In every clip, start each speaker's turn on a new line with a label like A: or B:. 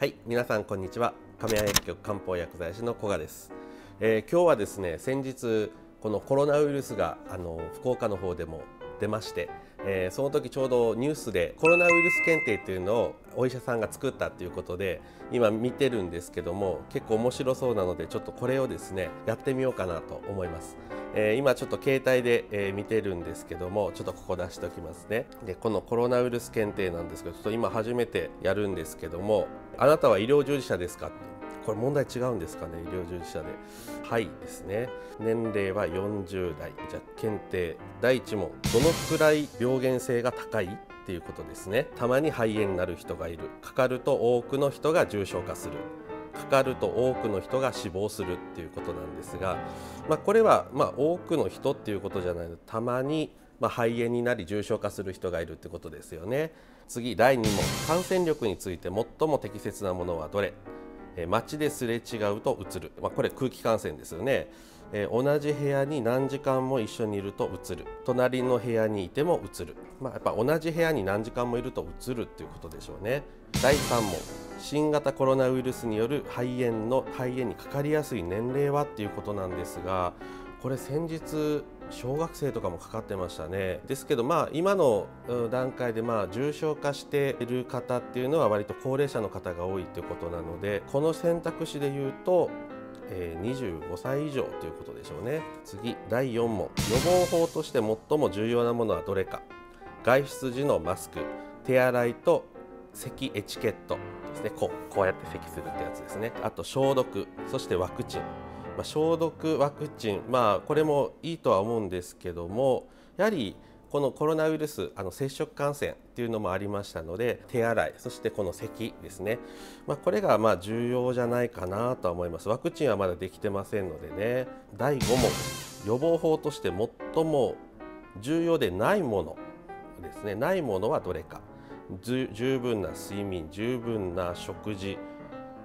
A: はい皆さんこんにちは。亀屋薬局漢方薬剤師の古賀です、えー、今日はですね先日このコロナウイルスがあの福岡の方でも出まして、えー、その時ちょうどニュースでコロナウイルス検定っていうのをお医者さんが作ったっていうことで今見てるんですけども結構面白そうなのでちょっとこれをですねやってみようかなと思います。えー、今ちょっと携帯で、えー、見てるんですけどもちょっとここ出しておきますねでこのコロナウイルス検定なんですけどちょっと今初めてやるんですけどもあなたは医療従事者ですかこれ問題違うんですかね医療従事者で。はいですね。年齢は40代。じゃ検定第1問どのくらい病原性が高いっていうことですね。たまに肺炎になる人がいる。かかると多くの人が重症化する。かかると多くの人が死亡するっていうことなんですが、まあ、これはま多くの人っていうことじゃないの。たまにま肺炎になり重症化する人がいるってことですよね。次第2問感染力について最も適切なものはどれ？街ですれ違うとうつる、まあ、これ空気感染ですよね、えー、同じ部屋に何時間も一緒にいるとうつる。隣の部屋にいてもうつる、まあ、やっぱ同じ部屋に何時間もいるとうつるっていうことでしょうね。第3問。新型コロナウイルスによる肺炎の肺炎にかかりやすい年齢はっていうことなんですがこれ先日小学生とかもかかってましたね。ですけどまあ今の段階でまあ重症化している方っていうのは割と高齢者の方が多いということなのでこの選択肢で言うとえ25歳以上ということでしょうね。次第4問。予防法として最も重要なものはどれか。外出時のマスク。手洗いと咳エチケットですね。こうこうやって咳するってやつですね。あと消毒。そしてワクチン、まあ、消毒ワクチンまあこれもいいとは思うんですけどもやはりこのコロナウイルスあの接触感染っていうのもありましたので手洗いそしてこの咳ですね、まあ、これがまあ重要じゃないかなとは思います。ワクチンはまだできてませんのでね。第5問予防法として最も重要でないものですね。ないものはどれか。十分な睡眠十分な食事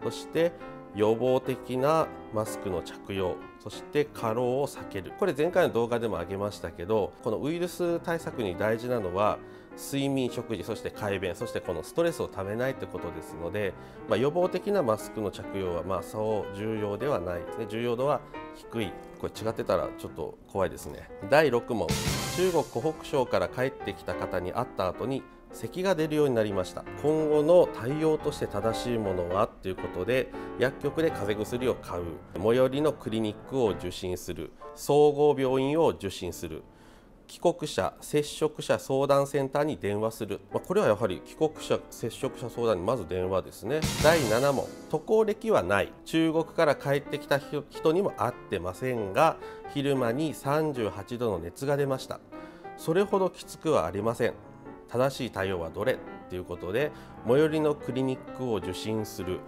A: そして予防的なマスクの着用そして過労を避ける。これ前回の動画でも挙げましたけどこのウイルス対策に大事なのは睡眠食事そして快便そしてこのストレスをためないということですので、まあ、予防的なマスクの着用はまあそう重要ではないですね。重要度は低い。これ違ってたらちょっと怖いですね。第6問。中国湖北省から帰ってきた方に会った後に咳が出るようになりました。今後の対応として正しいものは？ということで薬局で風邪薬を買う。最寄りのクリニックを受診する。総合病院を受診する。帰国者接触者相談センターに電話する、まあ、これはやはり帰国者接触者相談にまず電話ですね。第7問。渡航歴はない。中国から帰ってきた人にも会ってませんが昼間に38度の熱が出ました。それほどきつくはありません。正しい対応はどれっていうことで最寄りのクリニックを受診する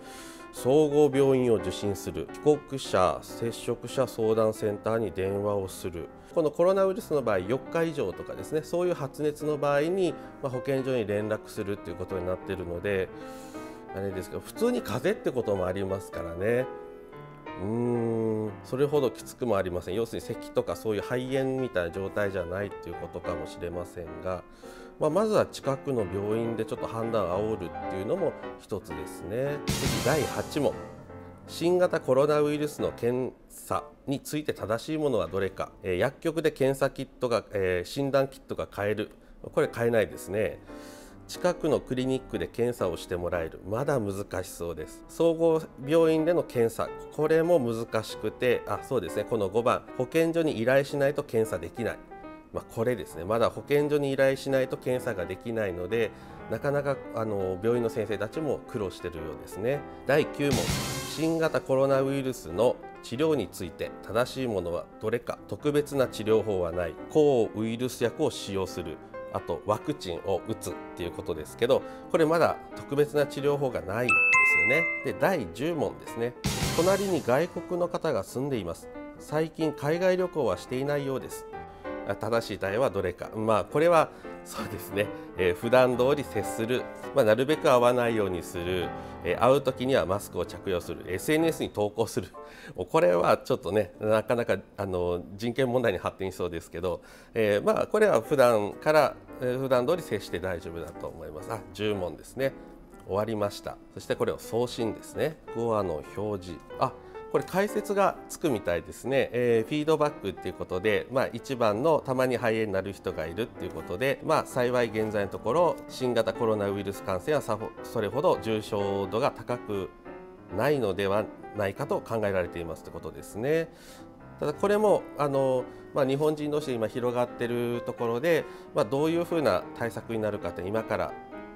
A: 総合病院を受診する帰国者接触者相談センターに電話をする。このコロナウイルスの場合4日以上とかですねそういう発熱の場合に、ま保健所に連絡するっていうことになっているのであれですけど普通に風邪ってこともありますからね。うーんそれほどきつくもありません。要するに咳とかそういう肺炎みたいな状態じゃないっていうことかもしれませんが、まあ、まずは近くの病院でちょっと判断を煽るっていうのも一つですね。次第8問新型コロナウイルスの検査について正しいものはどれか、えー、薬局で検査キットが、えー、診断キットが買える。これ買えないですね。近くのクリニックで検査をしてもらえる。まだ難しそうです。総合病院での検査これも難しくてあそうですね。この5番保健所に依頼しないと検査できない。まあ、これですね。まだ保健所に依頼しないと検査ができないのでなかなかあの病院の先生たちも苦労しているようですね。第9問。新型コロナウイルスの治療について正しいものはどれか特別な治療法はない。抗ウイルス薬を使用する。あとワクチンを打つっていうことですけどこれまだ特別な治療法がないんですよね。で第10問ですね。隣に外国の方が住んでいます。最近海外旅行はしていないようです。正しい対応はどれか、まあ、これはそうですね、えー、普段通り接する、まあ、なるべく会わないようにする、えー、会う時にはマスクを着用する。SNS に投稿する。これはちょっとねなかなかあの人権問題に発展しそうですけど、えー、まあ、これは普段から、えー、普段通り接して大丈夫だと思います。あ10問ですね。終わりました。そしてこれを送信ですね。5話の表示。あこれ解説がつくみたいですね、えー、フィードバックっていうことで、まあ、一番のたまに肺炎になる人がいるっていうことで、まあ、幸い現在のところ新型コロナウイルス感染はそれほど重症度が高くないのではないかと考えられていますということですね。ただこれもあの、まあ、日本人同士で今広がっているところで、まあ、どういうふうな対策になるかって今から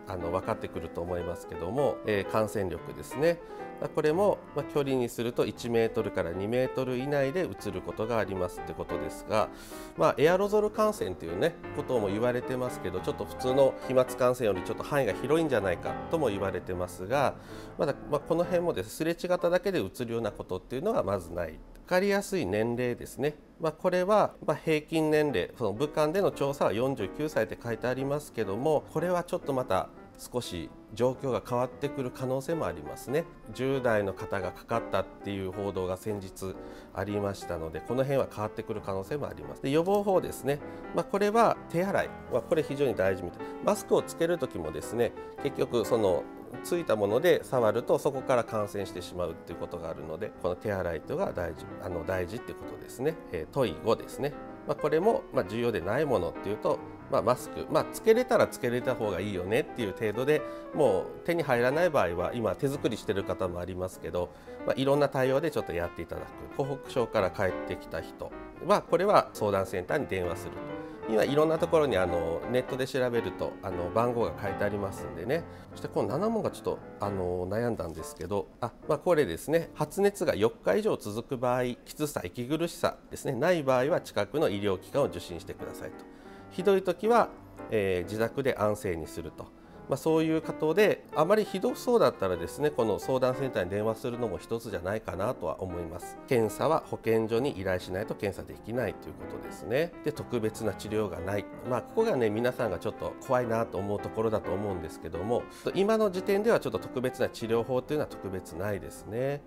A: あの分かってくると思いますけども、えー、感染力ですねこれも、ま距離にすると1メートルから2メートル以内でうつることがありますってことですが、まあ、エアロゾル感染というねことも言われてますけどちょっと普通の飛沫感染よりちょっと範囲が広いんじゃないかとも言われてますがまだ、まあ、この辺もですすれ違っただけでうつるようなことっていうのはまずない。分かりやすい年齢ですね、まあ、これは平均年齢その武漢での調査は49歳って書いてありますけどもこれはちょっとまた少し状況が変わってくる可能性もありますね。10代の方がかかったっていう報道が先日ありましたのでこの辺は変わってくる可能性もあります。で予防法ですね、まあ、これは手洗い。はこれ非常に大事みたい。マスクをつける時もですね結局そのついたもので触るとそこから感染してしまうっていうことがあるのでこの手洗いというのが大事あの大事っていうことですね、え、問い5ですね。まあ、これもま重要でないものっていうと、まあ、マスク、まあ、つけれたらつけれた方がいいよねっていう程度でもう手に入らない場合は今手作りしてる方もありますけど、まあ、いろんな対応でちょっとやっていただく湖北省から帰ってきた人はこれは相談センターに電話すると。今いろんなところにあのネットで調べるとあの番号が書いてありますんでね。そしてこの7問がちょっとあの悩んだんですけどあ、まあ、これですね。発熱が4日以上続く場合きつさ息苦しさですね。ない場合は近くの医療機関を受診してくださいと。ひどい時は、えー、自宅で安静にすると。まあ、そういう方であまりひどそうだったらですねこの相談センターに電話するのも一つじゃないかなとは思います。検査は保健所に依頼しないと検査できないということですね。で特別な治療がない。まあここがね皆さんがちょっと怖いなと思うところだと思うんですけども今の時点ではちょっと特別な治療法というのは特別ないですね。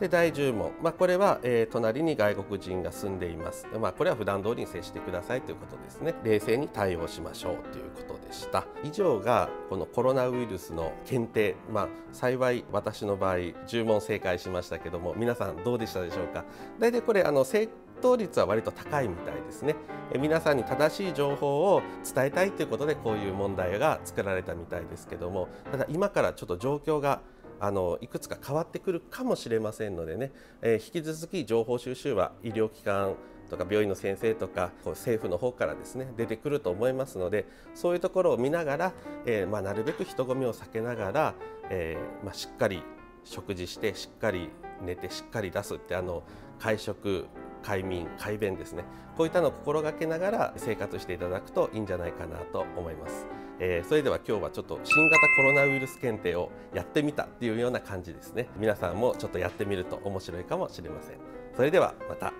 A: で第10問、まあ、これは、えー、隣に外国人が住んでいます、まあ、これは普段通りに接してくださいということですね。冷静に対応しましょうということでした。以上がこのコロナウイルスの検定、まあ、幸い私の場合10問正解しましたけども皆さんどうでしたでしょうか？大体これあの正答率は割と高いみたいですね。え皆さんに正しい情報を伝えたいということでこういう問題が作られたみたいですけどもただ今からちょっと状況があのいくつか変わってくるかもしれませんのでね、えー、引き続き情報収集は医療機関とか病院の先生とかこう政府の方からですね出てくると思いますのでそういうところを見ながら、えー、まあ、なるべく人混みを避けながら、えー、まあ、しっかり食事してしっかり寝てしっかり出すってあの会食快眠快便ですねこういったのを心がけながら生活していただくといいんじゃないかなと思います。えー、それでは今日はちょっと新型コロナウイルス検定をやってみたっていうような感じですね。皆さんもちょっとやってみると面白いかもしれません。それではまた。